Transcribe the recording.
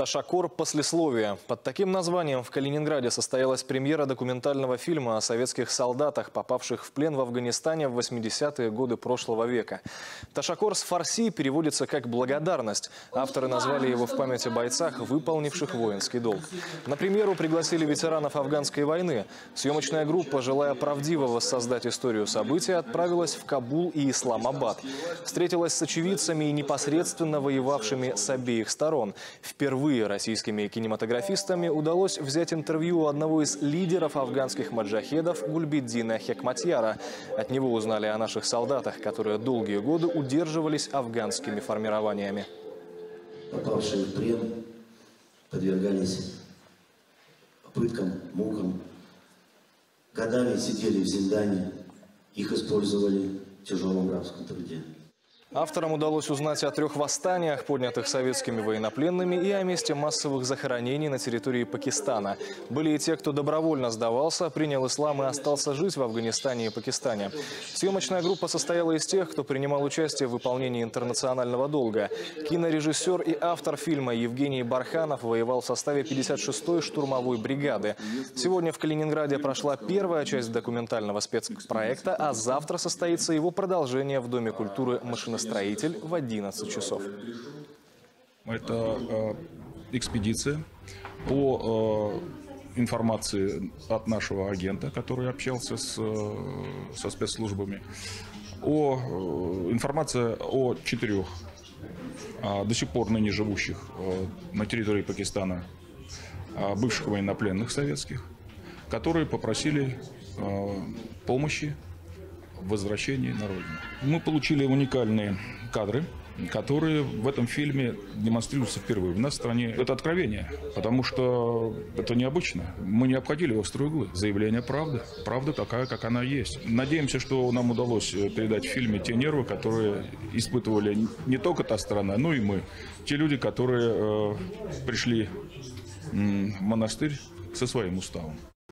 Ташакор «Послесловие». Под таким названием в Калининграде состоялась премьера документального фильма о советских солдатах, попавших в плен в Афганистане в 80-е годы прошлого века. Ташакор с фарси переводится как «благодарность». Авторы назвали его в память о бойцах, выполнивших воинский долг. На премьеру пригласили ветеранов афганской войны. Съемочная группа, желая правдиво воссоздать историю событий, отправилась в Кабул и Исламабад. Встретилась с очевидцами и непосредственно воевавшими с обеих сторон. Впервые российскими кинематографистами удалось взять интервью у одного из лидеров афганских маджахедов Гульбиддина Хекматьяра. От него узнали о наших солдатах, которые долгие годы удерживались афганскими формированиями. попавшие в плен, подвергались пыткам, мукам, годами сидели в Зиндане, их использовали в тяжелом рабском труде. Авторам удалось узнать о трех восстаниях, поднятых советскими военнопленными, и о месте массовых захоронений на территории Пакистана. Были и те, кто добровольно сдавался, принял ислам и остался жить в Афганистане и Пакистане. Съемочная группа состояла из тех, кто принимал участие в выполнении интернационального долга. Кинорежиссер и автор фильма Евгений Барханов воевал в составе 56-й штурмовой бригады. Сегодня в Калининграде прошла первая часть документального спецпроекта, а завтра состоится его продолжение в Доме культуры «Машиностроитель» в 11 часов. Это э, экспедиция по э, информации от нашего агента, который общался с, э, со спецслужбами. О, э, информация о четырех а, до сих пор ныне живущих э, на территории Пакистана а, бывших военнопленных советских, которые попросили э, помощи возвращении на родину. Мы получили уникальные кадры, которые в этом фильме демонстрируются впервые. В нашей стране это откровение, потому что это необычно. Мы не обходили острые углы. Заявление правды. Правда такая, как она есть. Надеемся, что нам удалось э, передать в фильме те нервы, которые испытывали не только та сторона, но и мы. Те люди, которые э, пришли в монастырь со своим уставом.